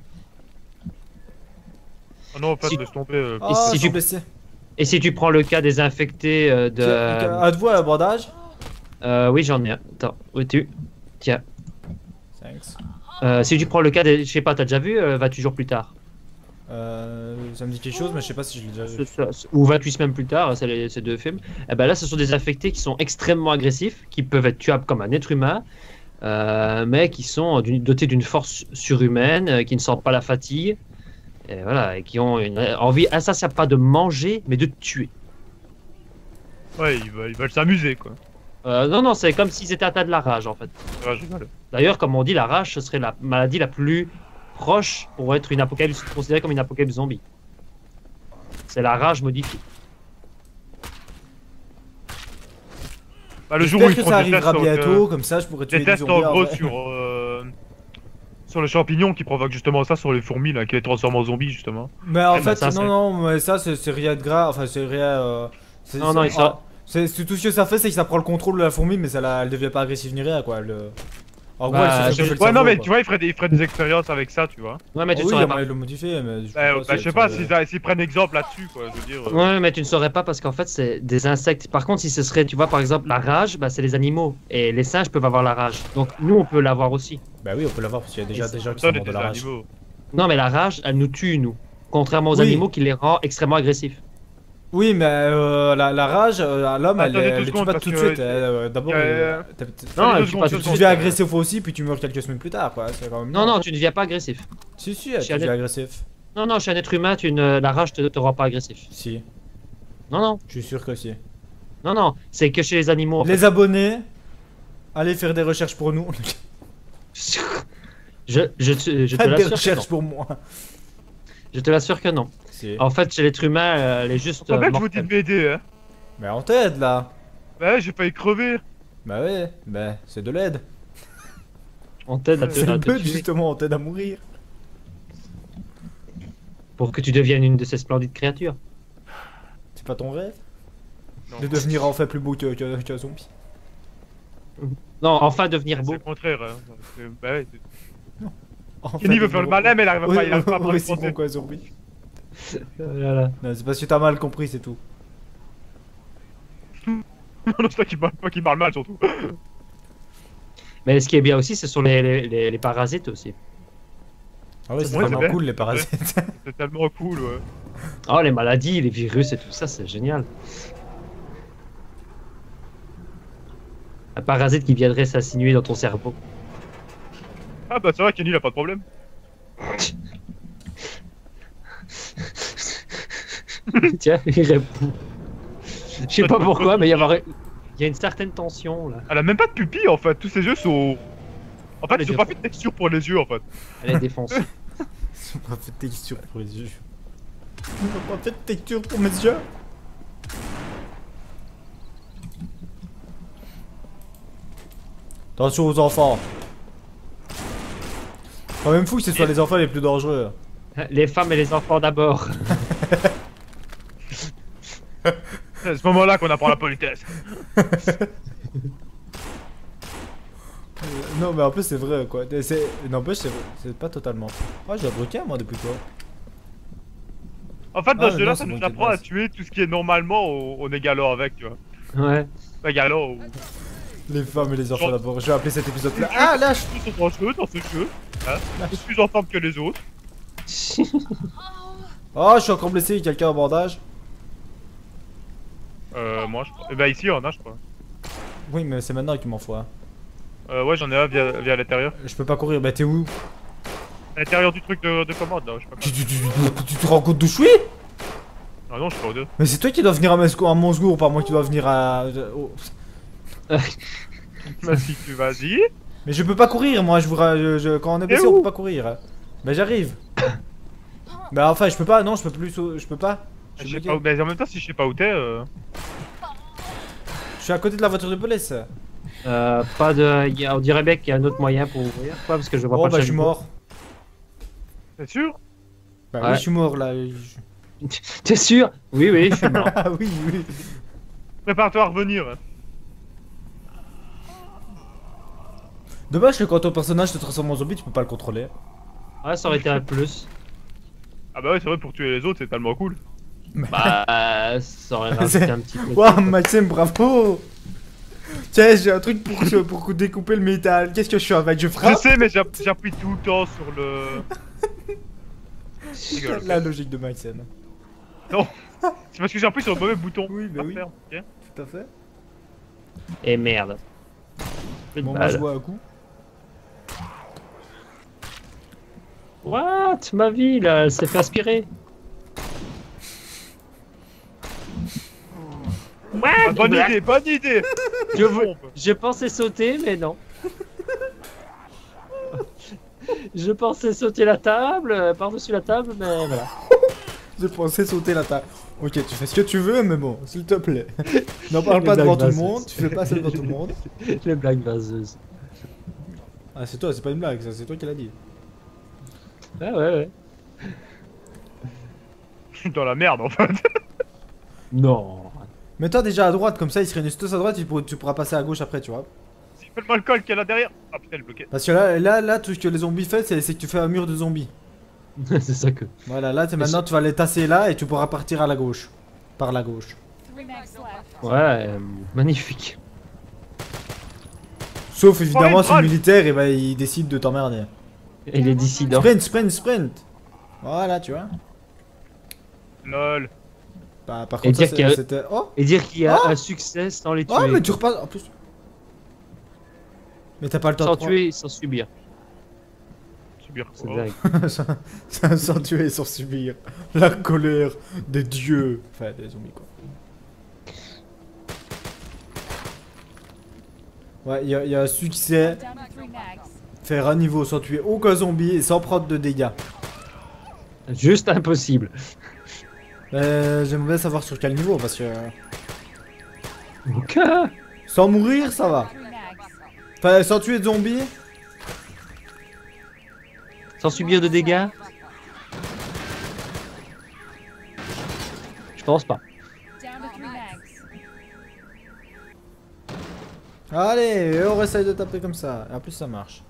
Ah non, en fait, Si- laisse tomber. euh, Ah, si sont tu- blessés. Et si tu prends le cas des infectés euh, de... Êtes-vous à un bandage Euh, oui, j'en ai un. Attends, où es-tu Tiens. Thanks. Euh, si tu prends le cas des... Je sais pas, t'as déjà vu euh, 28 jours plus tard Euh, ça me dit quelque chose, mais je sais pas si je l'ai déjà vu. Ou 28 semaines plus tard, c'est les- ces deux films. Eh ben là, ce sont des infectés qui sont extrêmement agressifs, qui peuvent être tuables comme un être humain, euh, mais qui sont dotés d'une force surhumaine, euh, qui ne sentent pas la fatigue, et voilà, et qui ont une envie insatiable pas de manger, mais de tuer. Ouais, ils veulent, ils veulent s'amuser, quoi. Euh, non, non, c'est comme s'ils étaient atteints de la rage, en fait. D'ailleurs, comme on dit, la rage, ce serait la maladie la plus proche pour être une apocalypse, considérée comme une apocalypse zombie. C'est la rage modifiée. Bah, le jour où ils que ça arrivera bientôt, euh, comme ça je pourrais tuer des des tests zombies en en gros vrai. sur, euh, sur le champignon qui provoque justement ça sur les fourmis là, qui les transforment en zombies justement. Mais en Ouais, bah, fait, ça, non, non, mais ça, c'est rien de grave. Enfin, c'est rien. euh, Non, non, sort- ah, c'est c'est tout ce que ça fait, c'est que ça prend le contrôle de la fourmi, mais ça la, elle devient pas agressive ni rien, quoi. Elle, euh, En gros, Bah, je- Ouais, non, mais quoi. tu vois, ils feraient des, ils feraient des expériences avec ça, tu vois. Ouais, mais tu oui, saurais pas. le modifier, mais. je Bah, sais bah, je sais pas s'ils s'ils prennent exemple là-dessus, quoi. Je veux dire. euh. Ouais, mais tu ne saurais pas parce qu'en fait, c'est des insectes. Par contre, si ce serait, tu vois, par exemple, la rage, bah, c'est les animaux. Et les singes peuvent avoir la rage. Donc, nous, on peut l'avoir aussi. Bah oui, on peut l'avoir parce qu'il y a déjà des gens qui sont morts de la rage. animaux. Non, mais la rage, elle nous tue, nous. Contrairement aux Oui. animaux qui les rend extrêmement agressifs. Oui, mais euh, la, la rage, euh, à l'homme, elle, elle, tue pas tout de suite. euh, D'abord, Euh, Non, tu deviens agressif aussi, puis tu meurs quelques semaines plus tard, quoi. C'est quand même. Non, non, tu ne deviens pas agressif. Si, si, elle Je suis devient allé- agressif. Non, non, chez un être humain, tu ne... la rage te, te rend pas agressif. Si, Non, non, je suis sûr que si. non, non. C'est que chez les animaux. en fait. Les abonnés, allez faire des recherches pour nous. Je, je, te- je te Faites des l'assure que non. recherches pour moi. Je te l'assure que non. En fait, chez l'être humain, euh, elle est juste. En euh, fait, je vous dis de m'aider, hein. Mais on t'aide là. Ouais, j'ai failli crever. Bah ouais, bah c'est de l'aide. On t'aide à te, C'est le but justement, on t'aide à mourir. pour que tu deviennes une de ces splendides créatures. C'est pas ton rêve Non. De devenir en fait plus beau que- que- qu'un zombie. Non, enfin devenir C'est beau. le contraire. Hein. C'est- Bah ouais, c'est- Enfin, Kenny veut faire le malin, mais il arrive Oui, pas, il arrive pas à oui, c'est bon quoi, zombie. Voilà. Non, c'est parce que t'as mal compris, c'est tout. Non, non, c'est toi qui parle pas qui parle mal surtout. Mais ce qui est bien aussi, ce sont les, les, les- les parasites aussi. Ah ouais, c'est vraiment cool les parasites. C'est tellement cool, ouais. Oh, les maladies, les virus et tout ça, c'est génial. Un parasite qui viendrait s'insinuer dans ton cerveau. Ah bah c'est vrai, Kenny il a pas de problème. Tiens, il répond. Je sais pas pourquoi, mais il y, a... il y a une certaine tension là. Elle a même pas de pupille en fait, tous ses yeux sont. En fait, ils ont yeux pas fait de texture pour les yeux en fait. Elle est défoncée. Ils ont pas fait de texture pour les yeux. Ils ont pas fait de texture pour mes yeux. Attention aux enfants. Quand même fou que ce soit les enfants les plus dangereux. les femmes et les enfants d'abord. C'est à ce moment-là qu'on apprend la politesse. Euh, non mais en plus c'est vrai quoi. N'empêche c'est vrai. C'est pas totalement. Ah j'ai un requin moi depuis toi. En fait, dans Ah, ce jeu-là, ça nous apprend à tuer tout ce qui est normalement au, au négalo avec, tu vois. Ouais. Négalo ou. Les femmes et les enfants d'abord. Je vais appeler cet épisode là. Ah lâche Tous sont dangereux dans ce jeu. Hein. Plus en forme que les autres. Oh je suis encore blessé, quelqu'un en bandage. Euh, moi je crois. Eh bah ici, on a, je crois. Oui mais c'est maintenant qu'il m'en faut un. Euh, ouais, j'en ai un via, via l'intérieur. Je peux pas courir, bah t'es où? À l'intérieur du truc de, de commande, là, je sais pas tu, tu, tu, tu te rends compte d'où je suis? Ah non, je suis pas aux deux. Mais c'est toi qui dois venir à, Moscou, à mon secours, pas moi qui dois venir à... oh. Bah, si tu vas-y. Mais je peux pas courir moi, je vous... ra- je- je- quand on est blessé on peut pas courir. Bah j'arrive. bah enfin je peux pas, non je peux plus... sau- Je peux pas. Je sais pas où- Mais en même temps, si je sais pas où t'es. Euh... Je suis à côté de la voiture de police. Euh, pas de. il y a- on dirait bien qu'il y a un autre moyen pour ouvrir. Quoi, parce que je vois Oh pas bah le je suis mort. T'es sûr? Bah Ouais. oui je suis mort là. Je- T'es sûr? Oui, oui, je suis mort. Ah oui oui. Prépare-toi à revenir. Dommage que quand ton personnage te transforme en zombie tu peux pas le contrôler. Ouais, ça aurait été un plus. Ah bah ouais, c'est vrai, pour tuer les autres, c'est tellement cool. Bah, ça aurait rajouté un petit peu. Waouh Maxime bravo Tiens j'ai un truc pour, pour découper le métal. Qu'est-ce que je fais avec Je Je frappe? sais, mais j'app- j'appuie tout le temps sur le. Rigole. La logique de Maxime. C'est parce que j'ai appuyé sur le mauvais bouton. Oui, bah Ah, oui. Tout à fait. Et merde. Bon, moi je vois un coup. What? Ma vie, là, elle s'est fait aspirer. What Ah, bonne idée, bonne idée Je, je pensais sauter, mais non. je pensais sauter la table, euh, par-dessus la table, mais voilà. Je pensais sauter la table. Ok, tu fais ce que tu veux, mais bon, s'il te plaît. N'en parle pas devant tout le monde, tu fais pas ça devant tout le monde. Les blagues vaseuses. Ah, c'est toi, c'est pas une blague, ça, c'est toi qui l'as dit. Ah ouais, ouais. Dans la merde en fait. Non. Mets-toi déjà à droite, comme ça ils se réunissent tous à droite, tu pourras, tu pourras passer à gauche après, tu vois. C'est le Malcolm qui est là derrière. Ah putain, elle est bloquée. Parce que là, là, là tout ce que les zombies font, c'est que tu fais un mur de zombies. c'est ça que. Voilà, là, maintenant tu vas les tasser là et tu pourras partir à la gauche. Par la gauche. Ouais, euh, magnifique. Sauf évidemment Oh, si le militaire, et ben, il décide de t'emmerder. Et les dissidents. Sprint, sprint, sprint Voilà, tu vois. Lol. Bah, par Et contre, ça, dire qu'il y a-. Oh Et dire qu'il y a Oh un succès sans les tuer. Oh, mais tu repasses. En plus. Mais t'as pas le temps Sans de tuer, sans subir. Subir C'est quoi. sans, sans tuer, sans subir. La colère des dieux. Enfin, des zombies, quoi. Ouais, il y, a- y a un succès. Faire un niveau sans tuer aucun zombie et sans prendre de dégâts. Juste impossible. Euh, J'aimerais savoir sur quel niveau parce que. Ok. Sans mourir, ça va. Enfin, sans tuer de zombies. Sans subir de dégâts Je pense pas. Down to three mags. Allez, on essaye de taper comme ça. Et en plus, ça marche.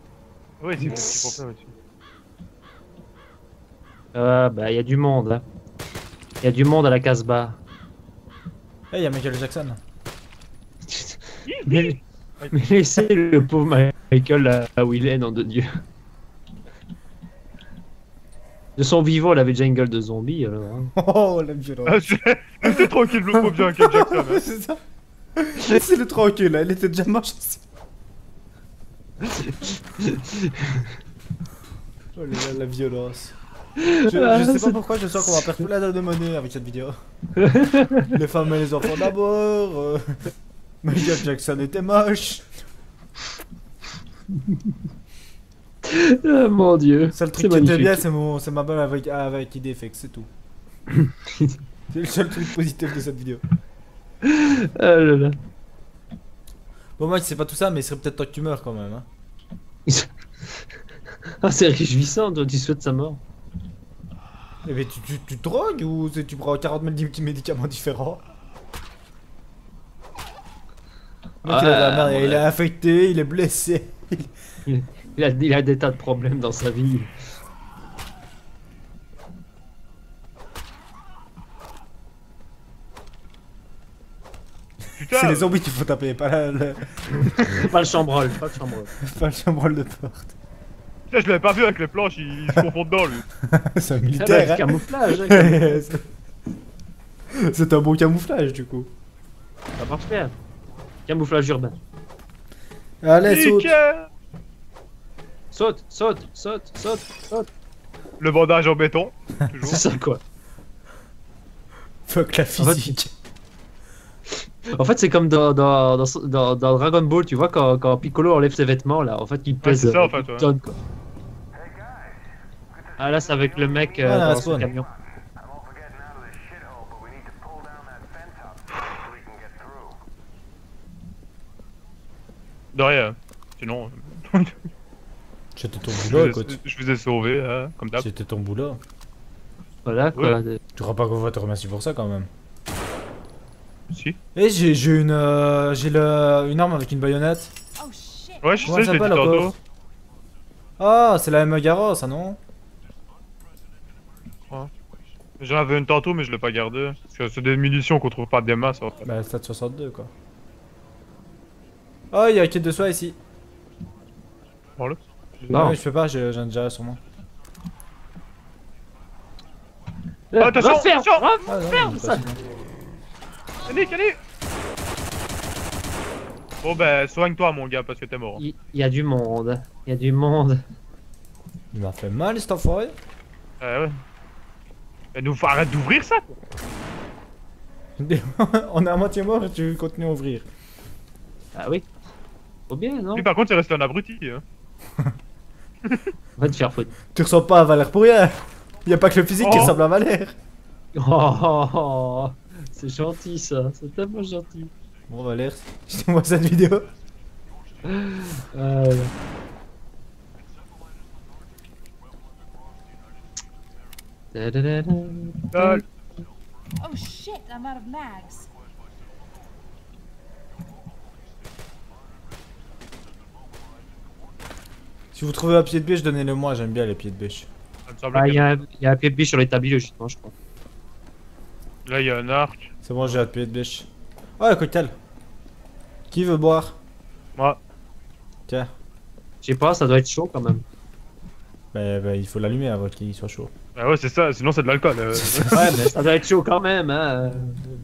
Oui, c'est faut faire aussi. Ah bah il y a du monde. hein. Il y a du monde à la Casbah. Eh, y a Michael Jackson. Mais, mais laissez le pauvre Michael là, là où il est, nom de Dieu. De son vivant, il avait déjà une gueule de zombie alors. hein. Oh, la violence. Ah, c'est- C'est tranquille, le bien Michael Jackson. hein. c'est ça. C'est le tranquille, là. Elle était déjà moche. Oh là, la violence. Je, Ah, je sais pas c'est- pourquoi je sens qu'on va perdre plein de monnaie avec cette vidéo. les femmes et les enfants d'abord. euh, Michael Jackson était moche. Ah, mon Dieu. Seul C'est truc qui était bien, c'est mon, c'est ma balle avec, avec ID effects, c'est tout. c'est le seul truc positif de cette vidéo. Ah là là. Bon, moi, c'est pas tout ça, mais serait peut-être temps que tu meurs quand même. Hein. Ah, c'est réjouissant, toi, tu souhaites sa mort. Eh ben, tu, tu, tu te drogues ou tu prends 40 000 médicaments différents? Le mec, il, a de la Ah, il ouais. est infecté, il est blessé. Il a, il a des tas de problèmes dans sa vie. C'est les zombies qu'il faut taper, pas, la, la- Pas le chambrol, pas le chambrol. pas le chambrol de porte. Putain, je l'avais pas vu avec les planches, il, il se confond dedans lui. c'est un militaire, hein. camouflage, hein, camouflage. C'est- un bon camouflage du coup. ça marche bien. Camouflage urbain. Allez, saute Saute, saute, saute, saute, saute. Le bandage en béton, toujours. C'est ça quoi. Fuck la fait, physique. En fait, c'est comme dans, dans, dans, dans- dans Dragon Ball, tu vois, quand, quand Piccolo enlève ses vêtements là, en fait, il pèse c'est ça, en euh, fait, ouais. tonne, quoi. Ah là, c'est avec le mec euh, la dans son camion. I'm all for getting out of this shithole, but we need to pull down that fence outside so we can get through. De rien. Sinon, C'était ton boulot, écoute. je vous ai sauvé, hein, comme d'hab. C'était ton boulot. Voilà quoi. Tu crois pas qu'on va te remercier pour ça quand même Si. Et j'ai j'ai une, euh, j'ai le, une arme avec une baïonnette. Oh shit. Ouais, je Comment sais, l'ai dit Ah, c'est la M Garo, ça non J'en avais une tantôt, mais je l'ai pas gardée. Parce que c'est des munitions qu'on trouve pas des masses. En fait. Bah, stade 62 quoi. Oh, il y a un kit de soie ici. Prends-le. Non. Ouais, je fais pas, j'ai- j'en ai déjà sur moi. Euh, attention, refaire. Ah, non, j'ai ça. Allez, allez Bon ben, soigne-toi mon gars, parce que t'es mort. Il y a du monde. Il y a du monde. Il m'a fait mal, cet enfoiré. Euh, ouais. Mais nous, faut arrête d'ouvrir ça. On est à moitié mort et tu continues à ouvrir. Ah oui. Faut bien, non? Lui par contre, il reste un abruti. Hein. Va te faire foutre. Tu ressembles pas à Valère pour rien. Y a pas que le physique qui Oh. ressemble à Valère. Oh, oh, oh. C'est gentil ça. C'est tellement gentil. Bon, Valère, je t'envoie cette vidéo. Ouais. Da-da-da-da. Lol. Oh shit, I'm out of mags. Si vous trouvez un pied de biche, donnez-le moi, j'aime bien les pieds de biche. Me semble Ah, il y, a un- il y a un pied de biche sur l'établi, justement, je crois. Là, il y a un arc. C'est bon, j'ai un pied de biche. Oh, un cocktail. Qui veut boire? Moi. Tiens. Je sais pas, ça doit être chaud quand même. Bah, bah, il faut l'allumer avant qu'il soit chaud. Ah ouais, c'est ça, sinon c'est de l'alcool. euh. Ouais, mais ça doit être chaud quand même, hein.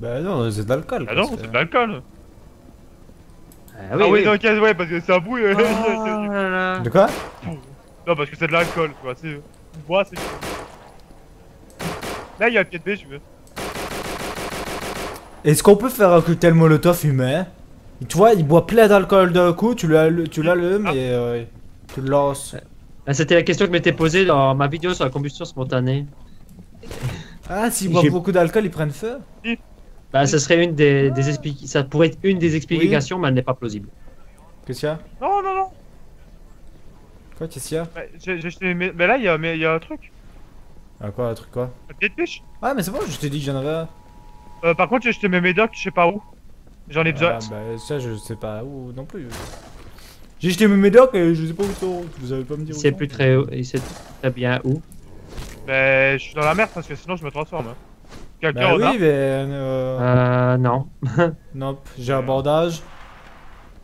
Bah non, c'est de l'alcool. ah quoi, non, c'est de l'alcool. Ah Ah oui, non, ok, ouais, parce que c'est un bruit. euh. Oh. De quoi? Non, parce que c'est de l'alcool, quoi. C'est. Bois, c'est. Là, il y a un pied de biche, mais. Est-ce qu'on peut faire un cocktail molotov humain? Tu vois, il boit plein d'alcool d'un coup, tu l'allumes, tu l'allumes Ah. et euh, tu le lances. Ah, C'était la question que m'était posée dans ma vidéo sur la combustion spontanée. Ah, s'il boit J'ai- beaucoup d'alcool, ils prennent feu? Bah, ce serait une des, des expli- ça pourrait être une des explications, mais elle n'est pas plausible. Qu'est-ce qu'il y a? Non, non, non. Quoi, qu'est-ce qu'il y a? Mais, j'ai- j'ai acheté- mais, mais là, il y, a, mais il y a un truc. Ah quoi, un truc quoi? Un pied de biche. Ah, mais c'est bon, je t'ai dit que j'en avais un. Euh, par contre, j'ai acheté mes médocs, je sais pas où. J'en ai besoin. Ah, bah ça, je sais pas où non plus. J'ai jeté mes médocs et je sais pas où ils sont. Vous savez pas me dire où sont plus très, il sait très bien où. Mais je suis dans la merde parce que sinon je me transforme. Hein. Quelqu'un Bah oui, mais. Euh... Euh, non. Nope, j'ai un bandage.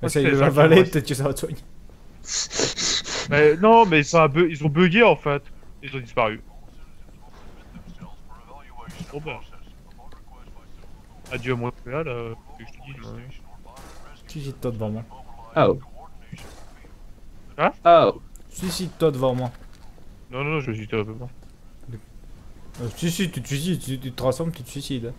Essaye c'est de l'avaler, peut-être que ça va te soigner. Mais non, mais ils, bu- ont bugué en fait. Ils ont disparu. Trop bien. Adieu Montréal, euh, que je te dis. Suicide-toi devant moi. Oh. Hein Oh. Suicide-toi devant moi. Non, non, non, je suis un peu pas. Euh, si, si, tu te suicides, tu, tu te transformes, tu te suicides.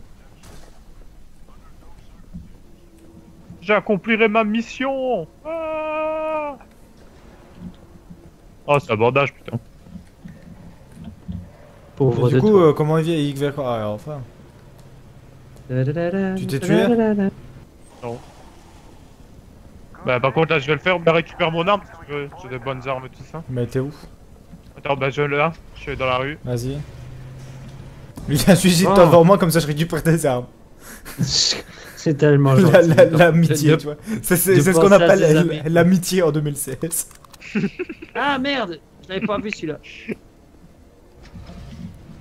J'accomplirai ma mission ah Oh, c'est un bandage, putain. Pauvre Et du coup, euh, comment il vient Il vers quoi? Ah, enfin. Tu t'es tué? Bah, par contre, là, je vais le faire. Bah, récupère mon arme, si tu veux. J'ai des bonnes armes et tout ça. Mais t'es où? Attends, bah, je là, je suis dans la rue. Vas-y. Lui, suicide-toi Oh. devant moi, comme ça je récupère tes armes. C'est tellement L'amitié, tu vois. C'est ce qu'on appelle l'amitié en 2016. Ah merde, je l'avais pas vu celui-là.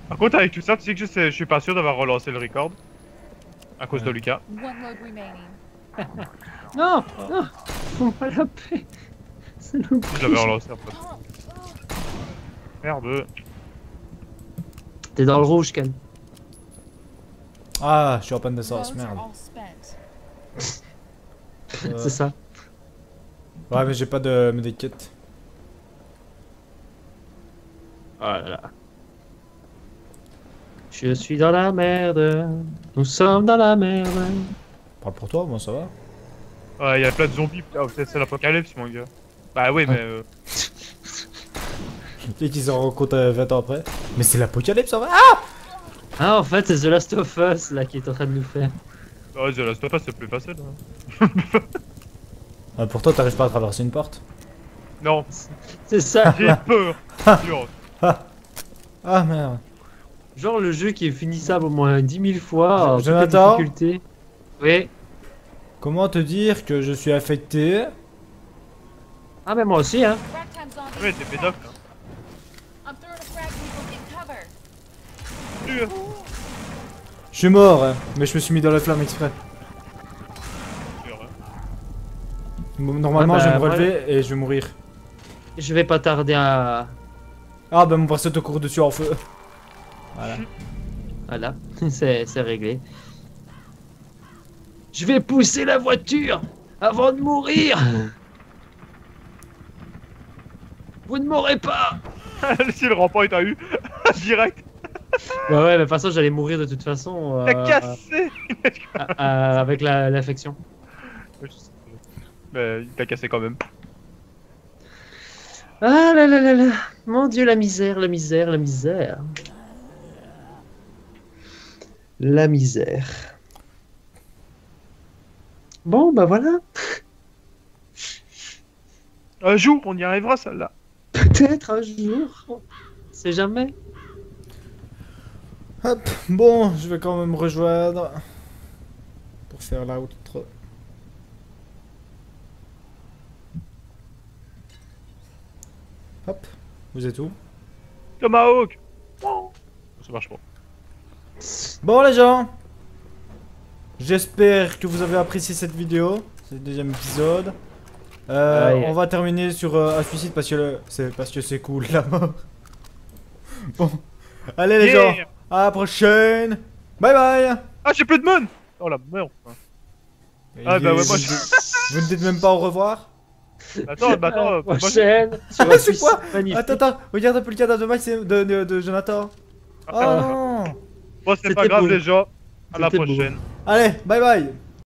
Par contre, avec tout ça, tu sais que je, sais, je suis pas sûr d'avoir relancé le record. À cause de. Lucas. Non, non, fous-moi la paix. C'est le Je l'avais relancé en fait. Merde. T'es dans le rouge, Ken. Ah, je suis en panne d'essence, merde. Euh, C'est ça. Ouais, mais j'ai pas de medikit. Oh là là. Je suis dans la merde. Nous sommes dans la merde. Parle pour toi, moi ça va. Ouais, il y a plein de zombies. Ah, c'est c'est l'apocalypse, mon gars. Bah oui, mais. euh, Tu sais qu'ils s'en rendent compte euh, 20 ans après. Mais c'est l'apocalypse en vrai Ah Ah, en fait, c'est The Last of Us là qui est en train de nous faire. Ouais, The Last of Us, c'est plus facile. hein. Ah, Pour toi, t'arrives pas à traverser une porte? Non, C'est ça. j'ai peur. Ah merde. Genre le jeu qui est finissable au moins 10 000 fois. les Jonathan difficultés. Oui. Comment te dire que je suis affecté? Ah, mais moi aussi, hein. Ouais, t'es cover. Sûr. Je suis mort, hein, mais je me suis mis dans la flamme exprès. Hein. Normalement, Ouais, bah, je vais me voilà. relever et je vais mourir. Je vais pas tarder à. Ah, bah mon perso te court dessus en feu. Voilà. Voilà, c'est réglé. Je vais pousser la voiture avant de mourir. Vous ne m'aurez pas. si le rempart il t'a eu, direct, Ouais, ouais, mais de toute façon, j'allais mourir de toute façon. t'as euh, cassé euh, euh, avec la- je sais. Mais il t'a cassé quand même. Ah là là là là. Mon dieu, la misère, la misère, la misère. La misère. Bon, bah voilà. Un jour, on y arrivera celle-là. Peut-être un jour. C'est jamais. Hop, bon, je vais quand même rejoindre pour faire l'outro. Hop, vous êtes où? Tomahawk Ça marche pas. Bon les gens, j'espère que vous avez apprécié cette vidéo, c'est le deuxième épisode. Euh, Ouais. On va terminer sur euh, un suicide parce que le- c'est parce que c'est cool la mort. Bon, allez les Yeah gens, à la prochaine. Bye bye. Ah, j'ai plus de mon Oh la merde Ah, bah ouais, moi, je- Vous ne dites même pas au revoir Attends, bah attends, euh, moi, je- Ah, c'est quoi magnifique. Attends, attends, regarde un peu le cadavre de Max et de, de, de Jonathan. Oh non Bon, c'est pas grave beau. gens. À la beau. prochaine. Allez, bye bye